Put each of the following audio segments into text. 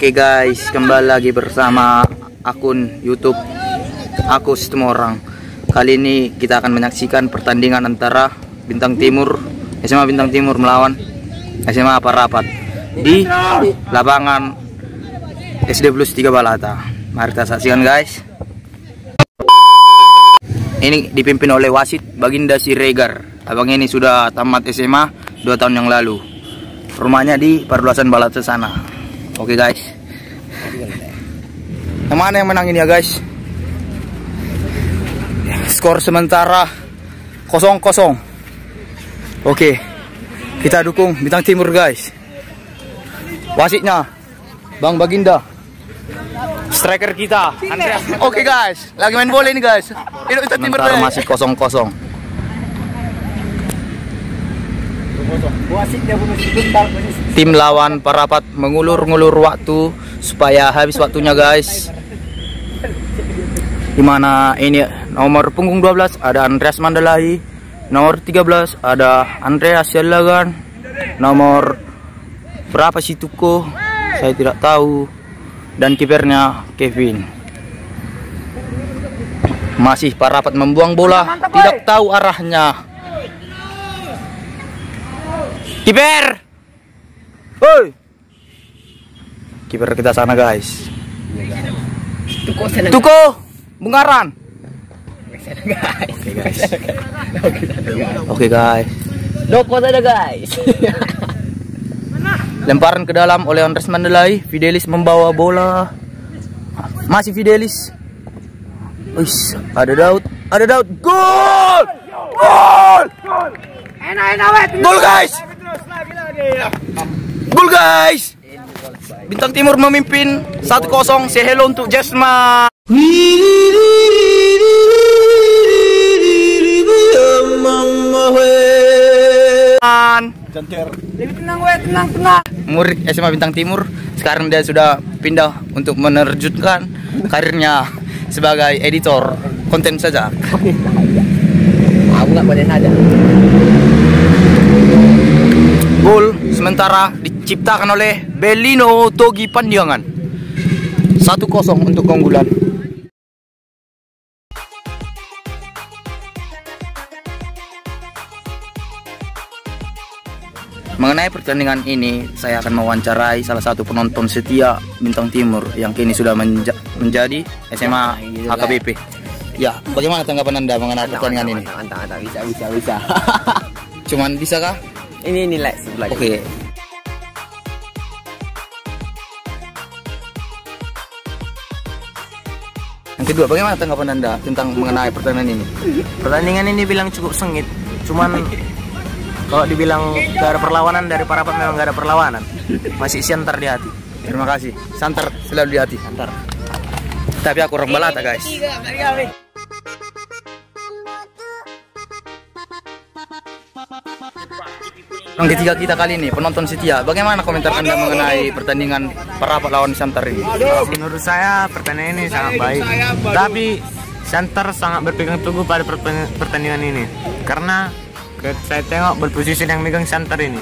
Oke guys, kembali lagi bersama akun YouTube aku semua orang. Kali ini kita akan menyaksikan pertandingan antara Bintang Timur SMA Bintang Timur melawan SMA Parapat di lapangan SD Plus 3 Balata. Mari kita saksikan guys. Ini dipimpin oleh wasit Baginda Siregar. Abang ini sudah tamat SMA 2 tahun yang lalu. Rumahnya di Perluasan Balata sana. Oke guys. Yang mana yang menang ini ya guys? Skor sementara kosong kosong. Oke. Kita dukung Bintang Timur guys. Wasitnya Bang Baginda. Striker kita Andreas. Oke guys, lagi main bola ini guys. Ini Bintang Timur masih kosong kosong. Tim lawan Parapat mengulur-ngulur waktu supaya habis waktunya guys. Di mana ini nomor punggung 12 ada Andreas Mandalahi, nomor 13 ada Andreas Yalagan, nomor berapa sih Tuko? Saya tidak tahu. Dan kipernya Kevin. Masih Parapat membuang bola, tidak tahu arahnya. Kiper. Woi. Kiper kita sana, guys. Tuko sana. Tuko, Bungaran. Oke guys. Oke, guys. Doko sana guys. Lemparan ke dalam oleh Andres Mandelai. Fidelis membawa bola. Masih Fidelis. Uish, ada Daud. Ada Daud. Gol! Gol! Enak enak wet. Gol, guys! Gol, guys! Bintang Timur memimpin 1-0. Say hello untuk Jasma. Lebih tenang tenang tenang. murid SMA Bintang Timur sekarang dia sudah pindah untuk menerjunkan karirnya sebagai editor konten saja Aku nggak boleh saja. gol sementara diciptakan oleh Belino Togi Pandiangan 1-0 untuk keunggulan Mengenai pertandingan ini, saya akan mewawancarai salah satu penonton setia Bintang Timur yang kini sudah menja- menjadi SMA HKBP. Ya, bagaimana tanggapan Anda mengenai pertandingan ini? Mantap, mantap. Bisa, bisa, bisa. Cuman bisakah? ini nilai sebelah. Oke. Yang kedua, bagaimana tanggapan Anda tentang mengenai pertandingan ini? Pertandingan ini bilang cukup sengit, cuman kalau dibilang gak ada perlawanan dari Parapat memang gak ada perlawanan. Masih siantar di hati. Terima kasih. Santer selalu di hati. Siantar. Tapi aku orang balata, guys. Yang ketiga kita kali ini, penonton setia. Bagaimana komentar Anda mengenai pertandingan Parapat lawan Santer ini? Menurut saya pertandingan ini sangat baik, tapi Siantar sangat berpegang teguh pada pertandingan ini karena ke- saya tengok berposisi yang megang Siantar ini.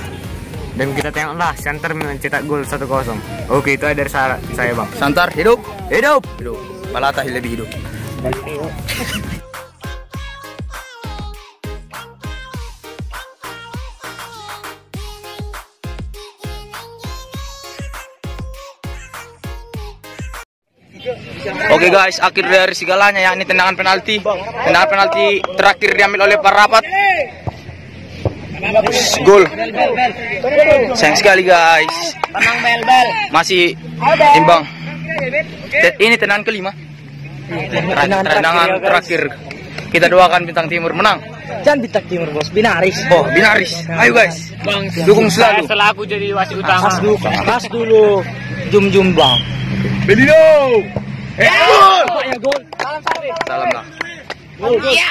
Dan kita tengoklah Siantar mencetak gol 1-0. Oke, itu ada dari saya, Bang. Santar hidup, hidup, hidup. Balata lebih hidup. Oke guys, akhir dari segalanya yakni tendangan penalti. Tendangan penalti terakhir diambil oleh Parapat. Gol. Sayang sekali guys. Masih imbang. Ini tendangan kelima. Tendangan, tendangan terakhir. Kita doakan bintang timur menang. Jangan bintang timur bos, binaris. Oh, binaris. Ayo guys. Dukung selalu. selaku jadi wasit utama. Pas dulu, pas dulu. Jum jum bang. Belino. Eh, gol. Ya gol. Salam lah. Iya.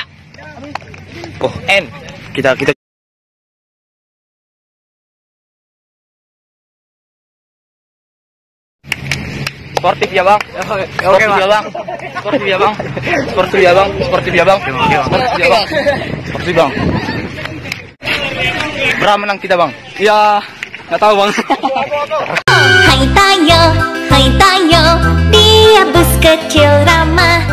Oh, N. Kita kita Sportif ya bang? Sportif ya bang? Sportif ya bang? Sportif ya bang? Sportif ya bang? Sportif ya bang? Sportif bang? Berapa menang kita bang? Ya, nggak tahu bang. 海大 the children.